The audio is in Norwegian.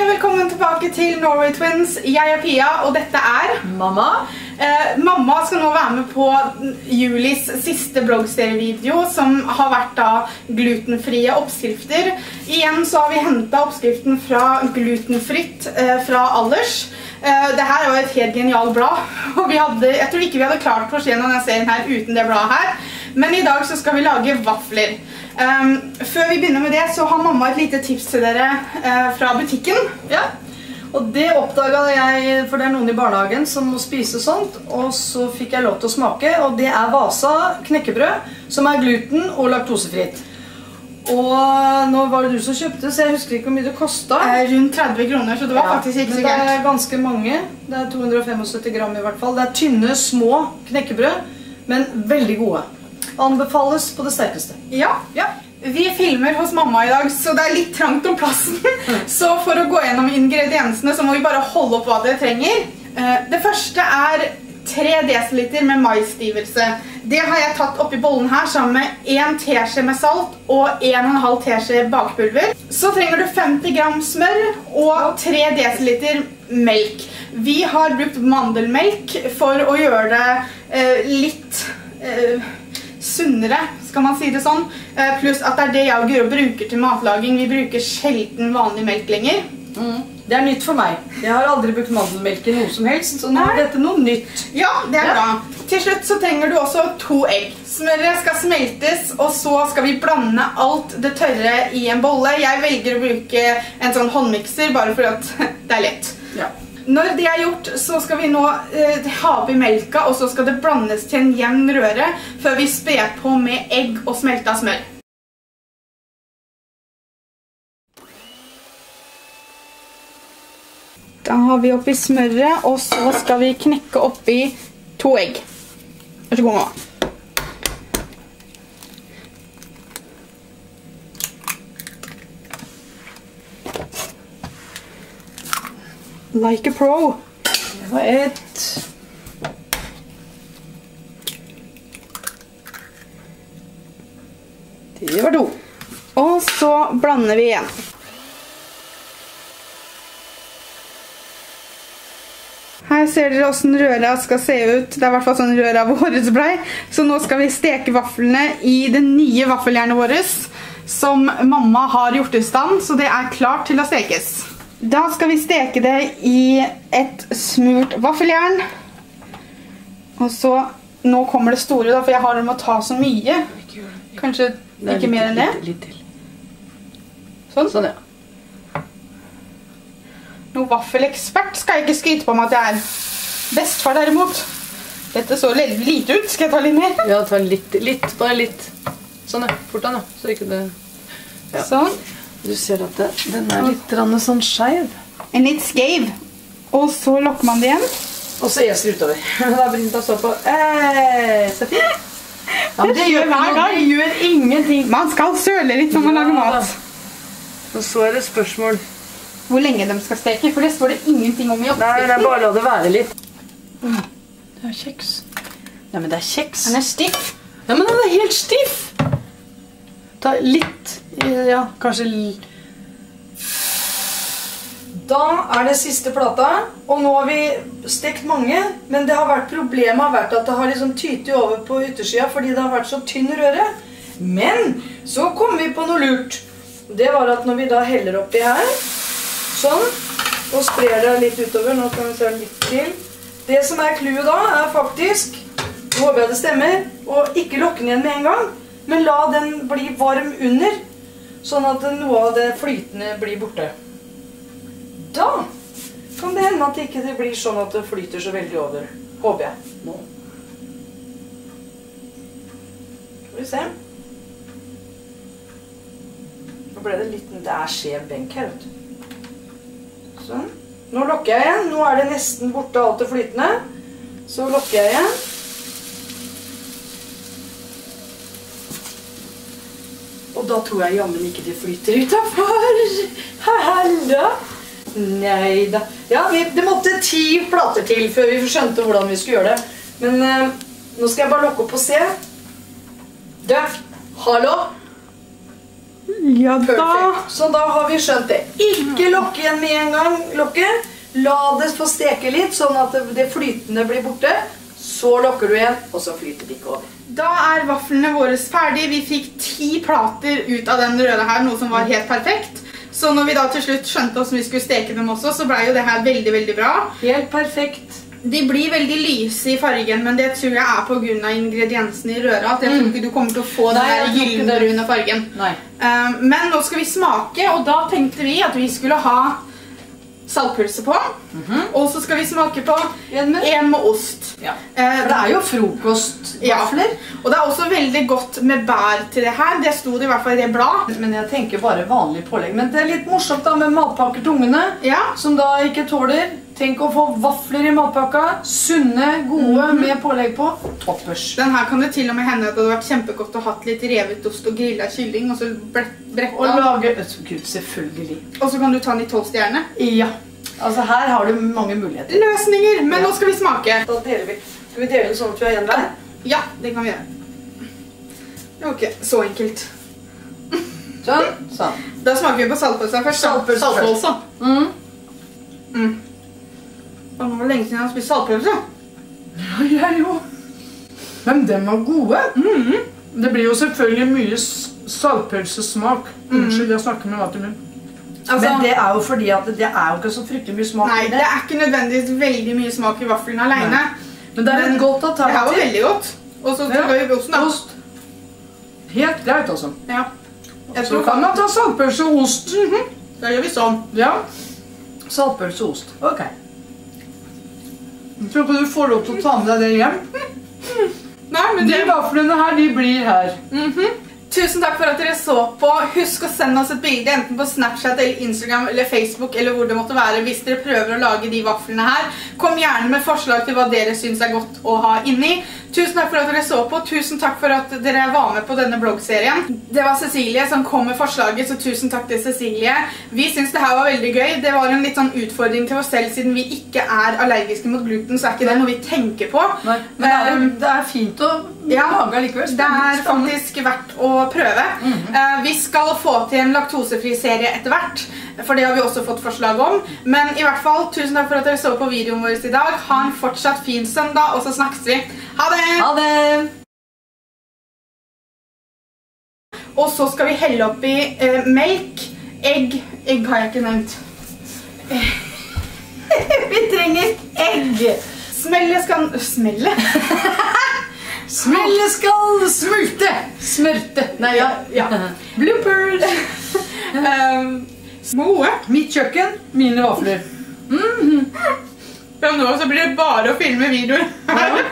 og velkommen tilbake til Norway Twins. Jeg er Pia, og dette er Mamma. eh, Mamma skal nå være med på Julis siste bloggserievideo, som har vært da glutenfrie oppskrifter. Igjen så har vi hentet oppskriften fra glutenfritt eh, fra Allers. Eh, det her var et helt genialt blad, og vi hadde, jeg tror ikke vi hadde klart å se denne serien her uten det bladet her. Men i dag så skal vi lage vafler. Um, før vi begynner med det, så har mamma et lite tips til dere eh, fra butikken. Ja. Og det oppdaga jeg, for det er noen i barnehagen som må spise sånt. Og så fikk jeg lov til å smake, og det er Vasa knekkebrød, som er gluten og laktosefritt. Og nå var det du som kjøpte, så jeg husker ikke hvor mye det kosta. Eh, rundt 30 kroner, så det var faktisk ikke så det er ganske mange. Det er 275 gram i hvert fall. Det er tynne, små knekkebrød, men veldig gode. Anbefales på det sterkeste. Ja. Ja. Vi filmer hos mamma i dag, så det er litt trangt om plassen. Så for å gå gjennom ingrediensene, så må vi bare holde opp hva dere trenger. Eh, Det første er 3 dl med maisstivelse. Det har jeg tatt oppi bollen her sammen med 1 teskje med salt og 1,5 teskje bakpulver. Så trenger du 50 gram smør og 3 dl melk. Vi har brukt mandelmelk for å gjøre det eh, litt eh, sunnere, skal man si det sånn. Eh, Pluss at det er det jeg og Guro bruker til matlaging. Vi bruker sjelden vanlig melk lenger. Det er nytt for meg. Jeg har aldri brukt mandelmelk i noe som helst, så nå er dette noe nytt. Ja, det er Ja. bra. Til slutt så trenger du også to egg. Smøret skal smeltes, og så skal vi blande alt det tørre i en bolle. Jeg velger å bruke en sånn håndmikser, bare for at det er lett. Ja. Når det er gjort, så skal vi nå eh, ha oppi melka, og så skal det blandes til en jevn røre, før vi sper på med egg og smelta smør. Da har vi oppi smøret, og så skal vi knekke oppi to egg. Vær så god, mamma. Like a pro. Det var ett. Det var to. Og så blander vi igjen. Her ser dere hvordan røra skal se ut. Det er i hvert fall sånn røra våres blei. Så nå skal vi steke vaflene i det nye vaffeljernet vårt. Som mamma har gjort i stand, så det er klart til å stekes. Da skal vi steke det i et smurt vaffeljern. Og så Nå kommer det store, da, for jeg har det med å ta så mye. Kanskje ikke mer enn det? Litt til. Sånn. Sånn, ja. Noen vaffelekspert skal jeg ikke skryte på meg at jeg er. Bestefar derimot. Dette så lite ut. Skal jeg ta litt mer? Ja, ta litt, litt, bare litt. Sånn, ja. Fort an, ja. Så ikke det Ja. Sånn. Du ser at det, den er litt sånn skeiv. En litt skeiv. Og så lukker man det igjen. Og så eser utover. Da begynner det å stå på eh, Så fint. Ja, det, det gjør hver dag. Det gjør ingenting. Man skal søle litt når man lager mat. Og så er det spørsmål Hvor lenge de skal steke, for det står det ingenting om i Nei, det er bare la det være litt. Det er kjeks. Nei, men det er kjeks. Den er stiff. Ja, men den er helt stiff. Ta litt Ja, kanskje Da er det siste plata, og nå har vi stekt mange, men det har vært problemet har vært at det har liksom tytet over på yttersida fordi det har vært så tynn røre. Men så kom vi på noe lurt. Det var at når vi da heller oppi her, sånn, og sprer det litt utover, nå kan vi se litt til. Det som er clouet da, er faktisk, håper jeg det stemmer, å ikke lokke den igjen med en gang, men la den bli varm under, sånn at noe av det flytende blir borte. Da kan det hende at det ikke blir sånn at det flyter så veldig over. Håper jeg. Nå. Skal vi se. Nå ble det litt Det er skjev benk her, vet du. Sånn. Nå lukker jeg igjen. Nå er det nesten borte alt det flytende. Så lukker jeg igjen. Da tror jeg jammen ikke det flyter utafor. Hallo! Nei da. Ja, vi, det måtte ti plater til før vi skjønte hvordan vi skulle gjøre det. Men eh, nå skal jeg bare lukke opp og se. Du, hallo? Ja da. Perfekt. Så da har vi skjønt det. Ikke lokke igjen med en gang. lokket. La det få steke litt, sånn at det, det flytende blir borte. Så lokker du igjen, og så flyter det ikke over. Da er vaflene våre ferdig. Vi fikk ti plater ut av den røde her, noe som var helt perfekt. Så når vi da til slutt skjønte hvordan vi skulle steke dem også, så ble jo det her veldig, veldig bra. Helt perfekt. De blir veldig lyse i fargen, men det tror jeg er på grunn av ingrediensene i røra. At jeg tror ikke du kommer til å få den Nei, ikke gyllenbrune fargen. Nei. Eh, men nå skal vi smake, og da tenkte vi at vi skulle ha saltpølse på. Og så skal vi smake på en med ost. Ja. Eh, For det er jo frokostvafler. Og det er også veldig godt med bær til det her. Det sto det i hvert fall i det blad. Men jeg tenker bare vanlig pålegg. Men det er litt morsomt da med matpakker til ungene, Ja. som da ikke tåler. Tenk å få vafler i matpakka. Sunne, gode, med pålegg på. Toppers. Den her kan det til og med hende at det hadde vært kjempegodt å hatt litt revet ost og grilla kylling, og så bre- bretta. Og lage Gud, selvfølgelig. Og så kan du ta den i toastjerne. Ja. Altså, her har du mange muligheter. Løsninger! Men Ja. nå skal vi smake. Da deler vi. Skal vi dele den sånn at vi har igjen hver? Ja, det kan vi gjøre. Det var ikke så enkelt. Sånn. Sånn. Da smaker vi på saltpølsa først. Saltpølsa. Saltpølse først. Mm. Mm. Og nå var det lenge siden jeg har spist saltpølse. Ja, jeg jo. Men den var gode. Det blir jo selvfølgelig mye saltpølsesmak. Unnskyld, jeg snakker med mat i munnen. Altså, Men det er jo fordi at det er jo ikke så fryktelig mye smak nei, i det Nei, det. er ikke nødvendigvis veldig mye smak i vaffelen alene. Nei. Men det er et godt Det er jo veldig godt. Og så Ja. skal vi osten, da. Ost. Helt greit, altså. Ja. Jeg Så kan man ta saltpølse og ost. Da gjør vi sånn. Ja. Saltpølse og ost. Ok. Jeg tror ikke du får lov til å ta med deg det hjem. Nei, men De vaflene her, de blir her. Mhm. Tusen takk for at dere så på. Husk å sende oss et bilde enten på Snapchat eller Instagram eller Facebook eller hvor det måtte være hvis dere prøver å lage de vaflene her. Kom gjerne med forslag til hva dere syns er godt å ha inni. Tusen takk for at dere så på. Tusen takk for at dere var med på denne bloggserien. Det var Cecilie som kom med forslaget, så tusen takk til Cecilie. Vi syns det her var veldig gøy. Det var en litt sånn utfordring til oss selv siden vi ikke er allergiske mot gluten, så er ikke det noe vi tenker på. Nei, men det er, det er fint å Ja, lage likevel. Det er faktisk verdt å prøve. Eh, vi skal få til en laktosefri serie etter hvert, for det har vi også fått forslag om. Men i hvert fall, tusen takk for at dere så på videoen vår i dag. Ha en fortsatt fin søndag, og så snakkes vi. Ha det! Ha det! Og så skal vi helle oppi eh, melk, egg Egg har jeg ikke nevnt. vi trenger egg! Smellet skal Smellet? Smellet skal smulte! Smørte. Nei, ja. ja. Bloopers! Um, små. Mitt kjøkken, mine vafler. Fra nå så blir det bare å filme videoer.